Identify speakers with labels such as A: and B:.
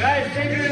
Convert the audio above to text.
A: Guys, thank you.